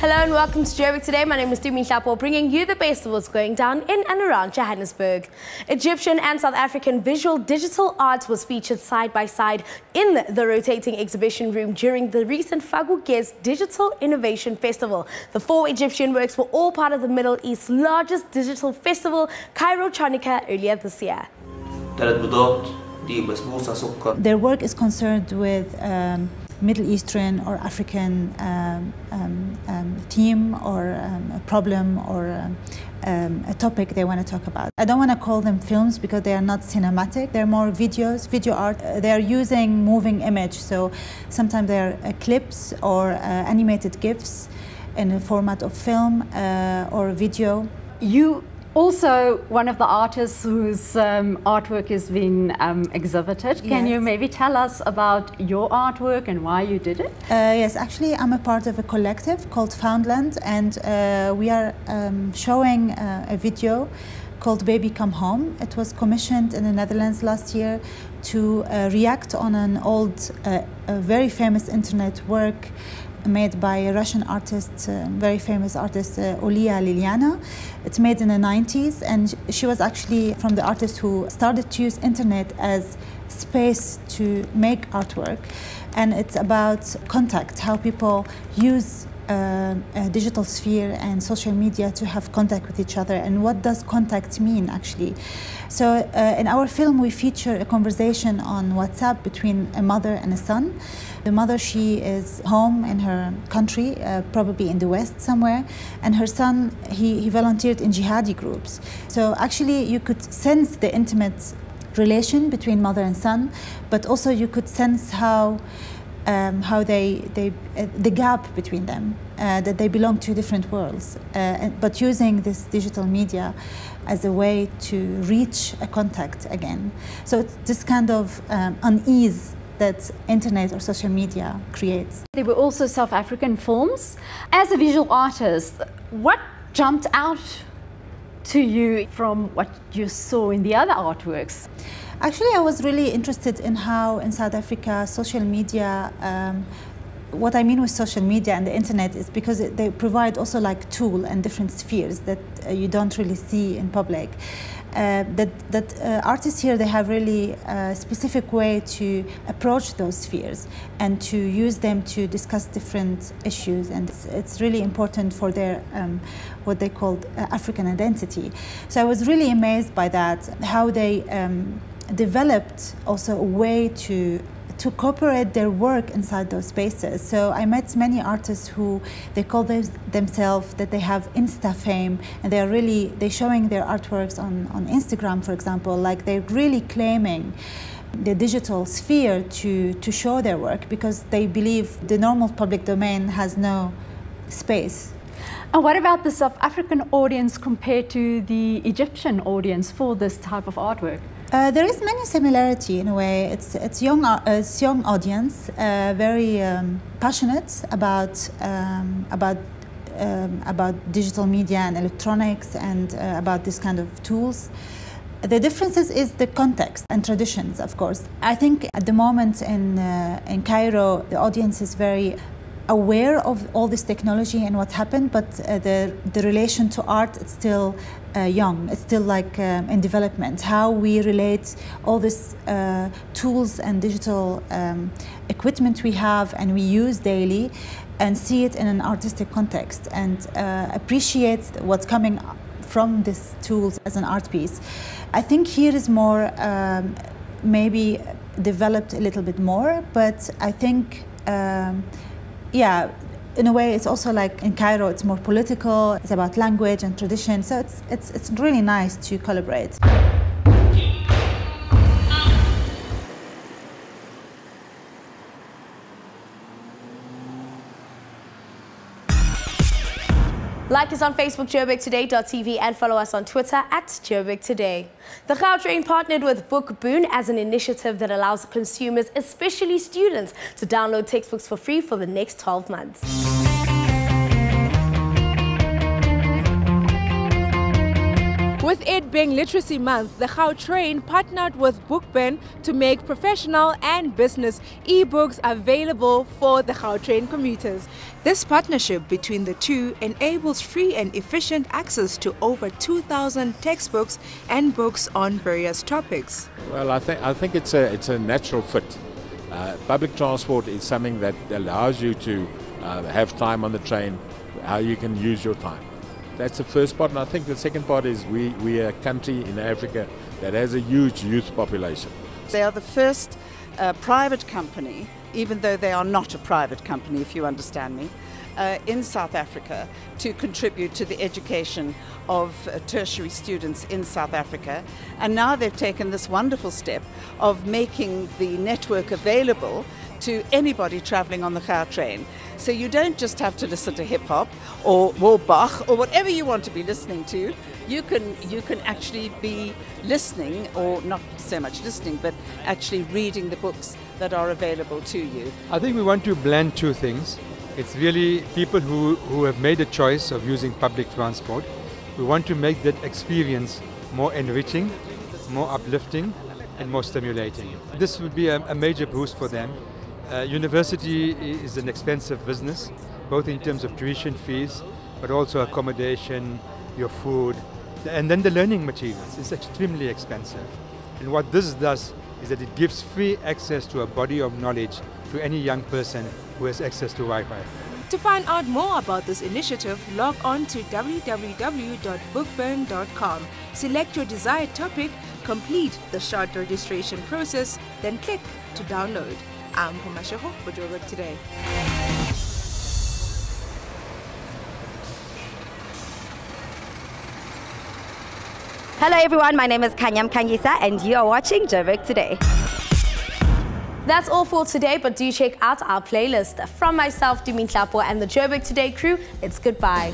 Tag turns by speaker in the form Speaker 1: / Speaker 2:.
Speaker 1: Hello and welcome to Joburg today. My name is Dumi Shapo, bringing you the best of what's going down in and around Johannesburg. Egyptian and South African visual digital art was featured side by side in the rotating exhibition room during the recent Fak'ugesi Digital Innovation Festival. The four Egyptian works were all part of the Middle East's largest digital festival, Cairotronica, earlier this year.
Speaker 2: Their work is concerned with um, Middle Eastern or African um, um, um, theme or um, a problem or um, a topic they want to talk about. I don't want to call them films because they are not cinematic. They're more videos, video art. They are using moving image, so sometimes they are uh, clips or uh, animated GIFs in the format of film uh, or video.
Speaker 3: You also one of the artists whose um, artwork has been um, exhibited. Can yes. you maybe tell us about your artwork and why you did it?
Speaker 2: Uh, yes, actually I'm a part of a collective called Foundland and uh, we are um, showing uh, a video called Baby Come Home. It was commissioned in the Netherlands last year to uh, react on an old, uh, very famous internet work made by a Russian artist, uh, very famous artist, uh, Olia Lialina. It's made in the 90s, and she was actually from the artists who started to use internet as space to make artwork. And it's about contact, how people use uh, digital sphere and social media to have contact with each other. And what does contact mean actually? So uh, in our film we feature a conversation on whatsapp between a mother and a son. The mother she is home in her country uh, probably in the west somewhere. And her son he, he volunteered in jihadi groups. So actually you could sense the intimate relation between mother and son but also you could sense how um, how they, they uh, the gap between them, uh, that they belong to different worlds, uh, but using this digital media as a way to reach a contact again. So it's this kind of um, unease that internet or social media creates.
Speaker 3: There were also South African films. As a visual artist, what jumped out to you from what you saw in the other artworks?
Speaker 2: Actually, I was really interested in how in South Africa social media. Um, what I mean with social media and the internet is because they provide also like tool and different spheres that uh, you don't really see in public. Uh, that that uh, artists here they have really a specific way to approach those spheres and to use them to discuss different issues and it's, it's really important for their um, what they called uh, African identity. So I was really amazed by that how they um, developed also a way to to cooperate their work inside those spaces. So I met many artists who they call them, themselves that they have Insta fame and they're really they're showing their artworks on, on Instagram, for example, like they're really claiming the digital sphere to, to show their work because they believe the normal public domain has no space.
Speaker 3: And what about the South African audience compared to the Egyptian audience for this type of artwork?
Speaker 2: Uh, there is many similarity in a way. It's it's young uh, it's young audience, uh, very um, passionate about um, about um, about digital media and electronics and uh, about this kind of tools. The differences is the context and traditions, of course. I think at the moment in uh, in Cairo, the audience is very aware of all this technology and what happened, but uh, the, the relation to art is still uh, young. It's still like um, in development. How we relate all these uh, tools and digital um, equipment we have and we use daily and see it in an artistic context and uh, appreciate what's coming from these tools as an art piece. I think here is more um, maybe developed a little bit more, but I think um, yeah, in a way, it's also like in Cairo, it's more political. It's about language and tradition. So it's it's it's really nice to collaborate.
Speaker 1: Like us on Facebook, JoburgToday.tv, and follow us on Twitter at Joburg Today. The Gautrain partnered with Book Boon as an initiative that allows consumers, especially students, to download textbooks for free for the next 12 months.
Speaker 4: With it being Literacy Month, the Gautrain partnered with Book Boon to make professional and business e-books available for the Gautrain commuters. This partnership between the two enables free and efficient access to over 2,000 textbooks and books on various topics.
Speaker 5: Well, I think I think it's a it's a natural fit. Uh, public transport is something that allows you to uh, have time on the train, how you can use your time. That's the first part, and I think the second part is we, we are a country in Africa that has a huge youth population.
Speaker 6: They are the first uh, private company, even though they are not a private company, if you understand me, uh, in South Africa to contribute to the education of uh, tertiary students in South Africa. And now they've taken this wonderful step of making the network available to anybody traveling on the train, So you don't just have to listen to hip hop or, or Bach or whatever you want to be listening to. You can you can actually be listening or not so much listening, but actually reading the books that are available to you.
Speaker 7: I think we want to blend two things. It's really people who, who have made a choice of using public transport. We want to make that experience more enriching, more uplifting, and more stimulating. This would be a, a major boost for them uh, university is an expensive business, both in terms of tuition fees, but also accommodation, your food, and then the learning materials. It's extremely expensive. And what this does is that it gives free access to a body of knowledge to any young person who has access to Wi-Fi.
Speaker 4: To find out more about this initiative, log on to www.bookboon.com. Select your desired topic, complete the short registration process, then click to download. I'm Puma Sheho for Joburg Today.
Speaker 8: Hello everyone, my name is Kanyam Kangisa and you are watching Joburg Today.
Speaker 1: That's all for today, but do check out our playlist. From myself, Dumi Tlapo, and the Joburg Today crew, it's goodbye.